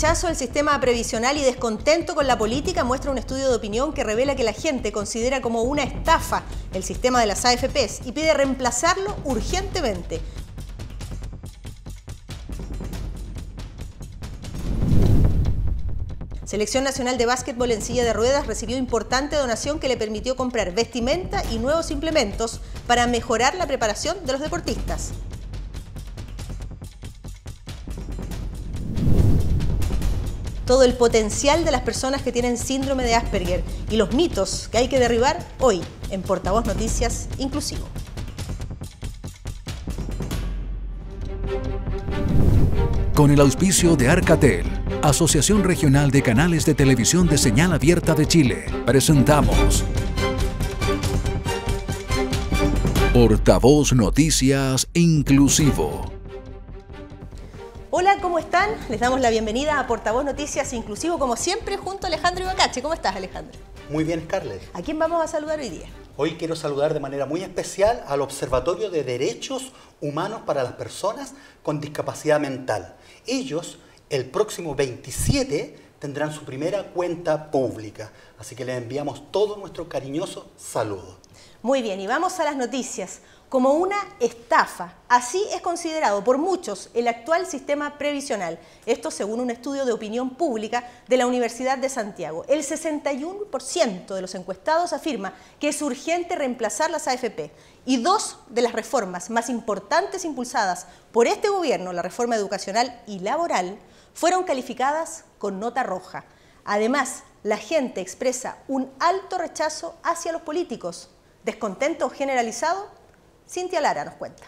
Rechazo al sistema previsional y descontento con la política muestra un estudio de opinión que revela que la gente considera como una estafa el sistema de las AFPs y pide reemplazarlo urgentemente. Selección Nacional de Básquetbol en silla de ruedas recibió importante donación que le permitió comprar vestimenta y nuevos implementos para mejorar la preparación de los deportistas. Todo el potencial de las personas que tienen síndrome de Asperger y los mitos que hay que derribar hoy en Portavoz Noticias Inclusivo. Con el auspicio de Arcatel, Asociación Regional de Canales de Televisión de Señal Abierta de Chile, presentamos Portavoz Noticias Inclusivo. Hola, ¿cómo están? Les damos la bienvenida a Portavoz Noticias Inclusivo, como siempre, junto a Alejandro Ibacache. ¿Cómo estás, Alejandro? Muy bien, Scarlett. ¿A quién vamos a saludar hoy día? Hoy quiero saludar de manera muy especial al Observatorio de Derechos Humanos para las Personas con Discapacidad Mental. Ellos, el próximo 27, tendrán su primera cuenta pública. Así que les enviamos todo nuestro cariñoso saludo. Muy bien, y vamos a las noticias como una estafa. Así es considerado por muchos el actual sistema previsional. Esto según un estudio de opinión pública de la Universidad de Santiago. El 61% de los encuestados afirma que es urgente reemplazar las AFP. Y dos de las reformas más importantes impulsadas por este gobierno, la reforma educacional y laboral, fueron calificadas con nota roja. Además, la gente expresa un alto rechazo hacia los políticos. ¿Descontento generalizado? Cintia Lara nos cuenta.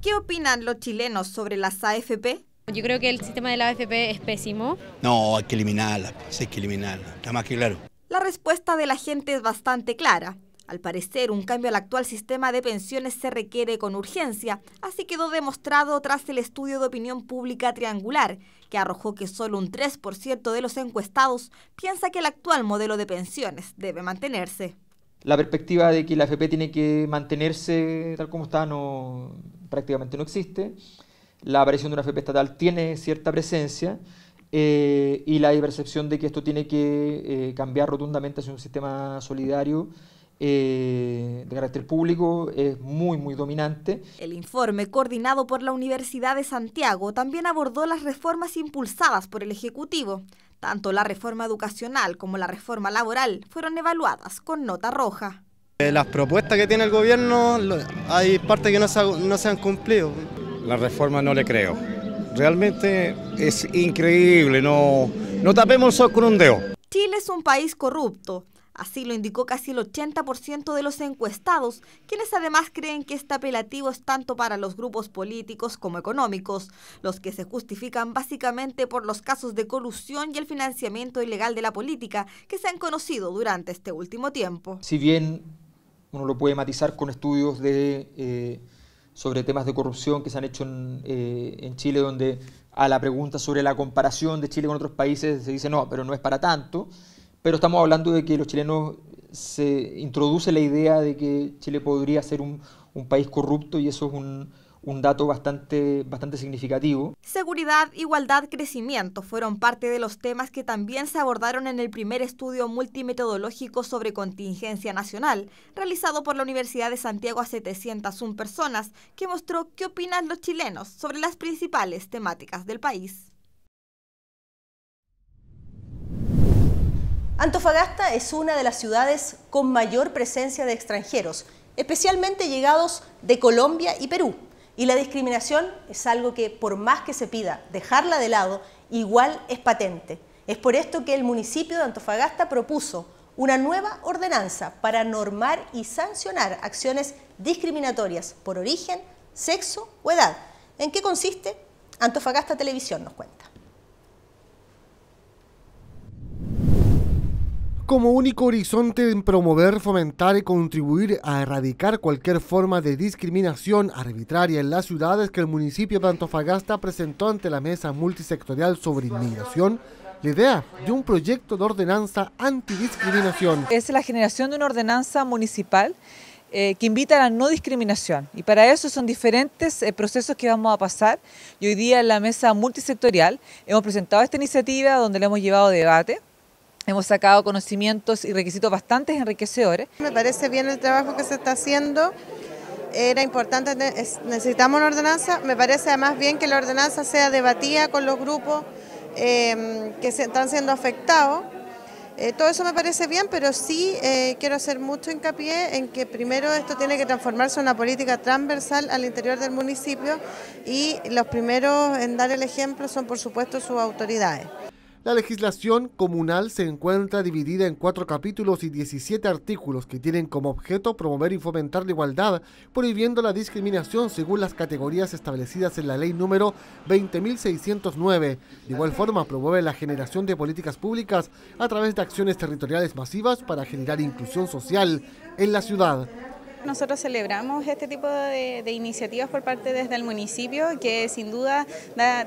¿Qué opinan los chilenos sobre las AFP? Yo creo que el sistema de la AFP es pésimo. No, hay que eliminarla, hay que eliminarla, está más que claro. La respuesta de la gente es bastante clara. Al parecer, un cambio al actual sistema de pensiones se requiere con urgencia, así quedó demostrado tras el estudio de opinión pública triangular, que arrojó que solo un 3% de los encuestados piensa que el actual modelo de pensiones debe mantenerse la perspectiva de que la FP tiene que mantenerse tal como está no, prácticamente no existe. La aparición de una FP estatal tiene cierta presencia eh, y la percepción de que esto tiene que eh, cambiar rotundamente hacia un sistema solidario eh, de carácter público es muy, muy dominante. El informe, coordinado por la Universidad de Santiago, también abordó las reformas impulsadas por el Ejecutivo. Tanto la reforma educacional como la reforma laboral fueron evaluadas con nota roja. Las propuestas que tiene el gobierno, hay partes que no se, no se han cumplido. La reforma no le creo. Realmente es increíble, no, no tapemos el sol con un dedo. Chile es un país corrupto, Así lo indicó casi el 80% de los encuestados, quienes además creen que este apelativo es tanto para los grupos políticos como económicos, los que se justifican básicamente por los casos de colusión y el financiamiento ilegal de la política que se han conocido durante este último tiempo. Si bien uno lo puede matizar con estudios de, eh, sobre temas de corrupción que se han hecho eh, en Chile, donde a la pregunta sobre la comparación de Chile con otros países se dice no, pero no es para tanto pero estamos hablando de que los chilenos se introduce la idea de que Chile podría ser un, país corrupto y eso es un, un dato bastante, bastante significativo. Seguridad, igualdad, crecimiento fueron parte de los temas que también se abordaron en el primer estudio multimetodológico sobre contingencia nacional, realizado por la Universidad de Santiago a 701 personas, que mostró qué opinan los chilenos sobre las principales temáticas del país. Antofagasta es una de las ciudades con mayor presencia de extranjeros, especialmente llegados de Colombia y Perú. Y la discriminación es algo que, por más que se pida dejarla de lado, igual es patente. Es por esto que el municipio de Antofagasta propuso una nueva ordenanza para normar y sancionar acciones discriminatorias por origen, sexo o edad. ¿En qué consiste? Antofagasta Televisión nos cuenta. Como único horizonte en promover, fomentar y contribuir a erradicar cualquier forma de discriminación arbitraria en las ciudades que el municipio de Antofagasta presentó ante la mesa multisectorial sobre inmigración, la idea de un proyecto de ordenanza antidiscriminación. Es la generación de una ordenanza municipal eh, que invita a la no discriminación. Y para eso son diferentes eh, procesos que vamos a pasar. Y hoy día en la mesa multisectorial hemos presentado esta iniciativa donde le hemos llevado debate. Hemos sacado conocimientos y requisitos bastante enriquecedores. Me parece bien el trabajo que se está haciendo. Era importante, necesitamos una ordenanza. Me parece además bien que la ordenanza sea debatida con los grupos eh, que están siendo afectados eh, todo eso me parece bien, pero sí eh, quiero hacer mucho hincapié en que primero esto tiene que transformarse en una política transversal al interior del municipio y los primeros en dar el ejemplo son por supuesto sus autoridades. La legislación comunal se encuentra dividida en cuatro capítulos y 17 artículos que tienen como objeto promover y fomentar la igualdad, prohibiendo la discriminación según las categorías establecidas en la ley número 20.609. De igual forma, promueve la generación de políticas públicas a través de acciones territoriales masivas para generar inclusión social en la ciudad. Nosotros celebramos este tipo de, iniciativas por parte desde el municipio que sin duda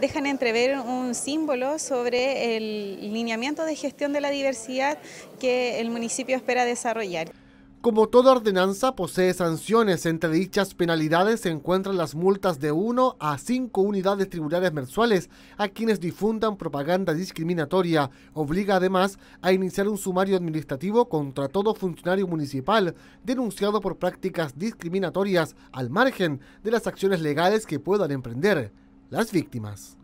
dejan entrever un símbolo sobre el lineamiento de gestión de la diversidad que el municipio espera desarrollar. Como toda ordenanza posee sanciones, entre dichas penalidades se encuentran las multas de 1 a 5 unidades tribunales mensuales a quienes difundan propaganda discriminatoria. Obliga además a iniciar un sumario administrativo contra todo funcionario municipal denunciado por prácticas discriminatorias al margen de las acciones legales que puedan emprender las víctimas.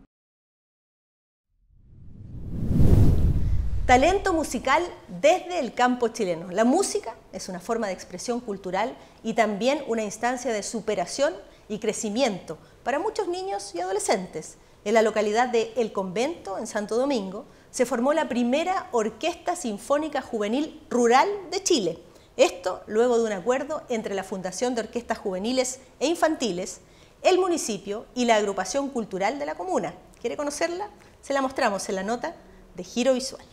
Talento musical desde el campo chileno. La música es una forma de expresión cultural y también una instancia de superación y crecimiento para muchos niños y adolescentes. En la localidad de El Convento, en Santo Domingo, se formó la primera Orquesta Sinfónica Juvenil Rural de Chile. Esto luego de un acuerdo entre la Fundación de Orquestas Juveniles e Infantiles, el municipio y la agrupación cultural de la comuna. ¿Quiere conocerla? Se la mostramos en la nota de Giro Visual.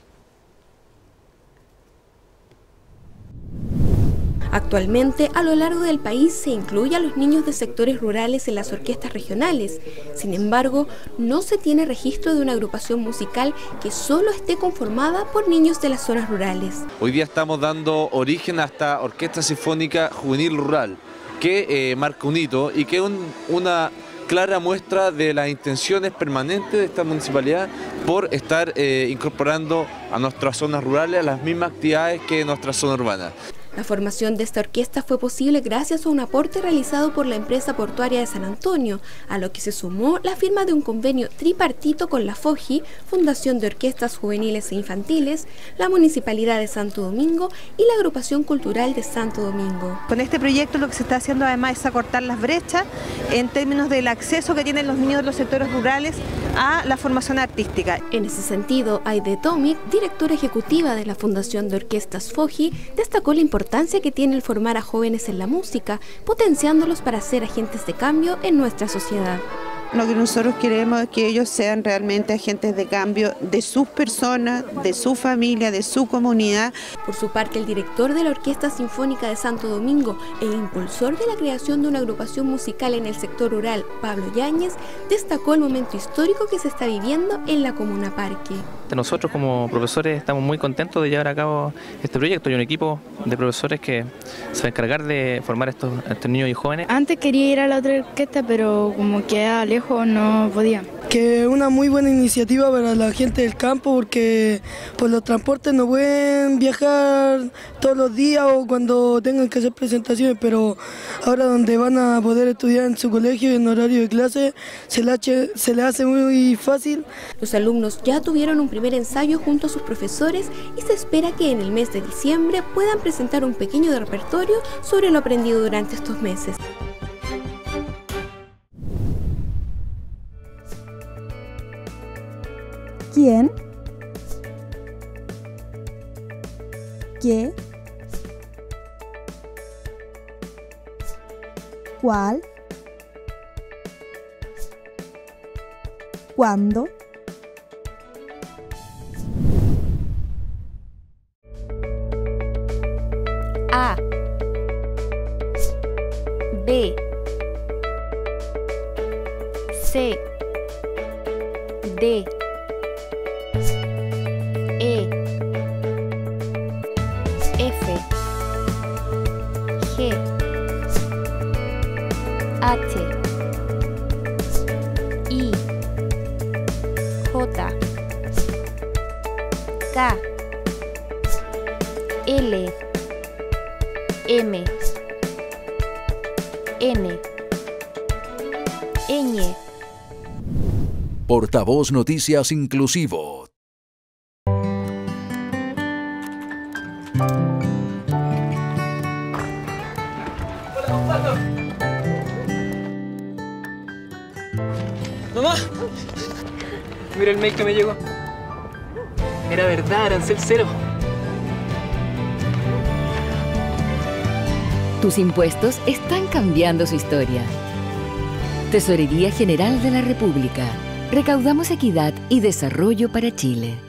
Actualmente, a lo largo del país se incluye a los niños de sectores rurales en las orquestas regionales. Sin embargo, no se tiene registro de una agrupación musical que solo esté conformada por niños de las zonas rurales. Hoy día estamos dando origen a esta Orquesta Sinfónica Juvenil Rural, que eh, marca un hito y que es una clara muestra de las intenciones permanentes de esta municipalidad por estar eh, incorporando a nuestras zonas rurales las mismas actividades que nuestra zona urbana. La formación de esta orquesta fue posible gracias a un aporte realizado por la empresa portuaria de San Antonio, a lo que se sumó la firma de un convenio tripartito con la FOGI, Fundación de Orquestas Juveniles e Infantiles, la Municipalidad de Santo Domingo y la Agrupación Cultural de Santo Domingo. Con este proyecto lo que se está haciendo además es acortar las brechas en términos del acceso que tienen los niños de los sectores rurales a la formación artística. En ese sentido, Aide Tomic, directora ejecutiva de la Fundación de Orquestas FOGI, destacó la importancia que tiene el formar a jóvenes en la música, potenciándolos para ser agentes de cambio en nuestra sociedad. Lo que nosotros queremos es que ellos sean realmente agentes de cambio de sus personas, de su familia, de su comunidad. Por su parte, el director de la Orquesta Sinfónica de Santo Domingo e impulsor de la creación de una agrupación musical en el sector rural, Pablo Yáñez, destacó el momento histórico que se está viviendo en la Comuna Parque. Nosotros como profesores estamos muy contentos de llevar a cabo este proyecto. Hay un equipo de profesores que se va a encargar de formar a estos, estos niños y jóvenes. Antes quería ir a la otra orquesta, pero como que no podía. Que una muy buena iniciativa para la gente del campo porque pues los transportes no pueden viajar todos los días o cuando tengan que hacer presentaciones, pero ahora donde van a poder estudiar en su colegio en horario de clase se le, hace, se le hace muy fácil. Los alumnos ya tuvieron un primer ensayo junto a sus profesores y se espera que en el mes de diciembre puedan presentar un pequeño repertorio sobre lo aprendido durante estos meses. ¿Quién? ¿Qué? ¿Cuál? ¿Cuándo? H I J K L M N Ñ Portavoz Noticias Inclusivo. ¡Mamá! Mira el mail que me llegó. Era verdad, arancel cero. Tus impuestos están cambiando su historia. Tesorería General de la República. Recaudamos equidad y desarrollo para Chile.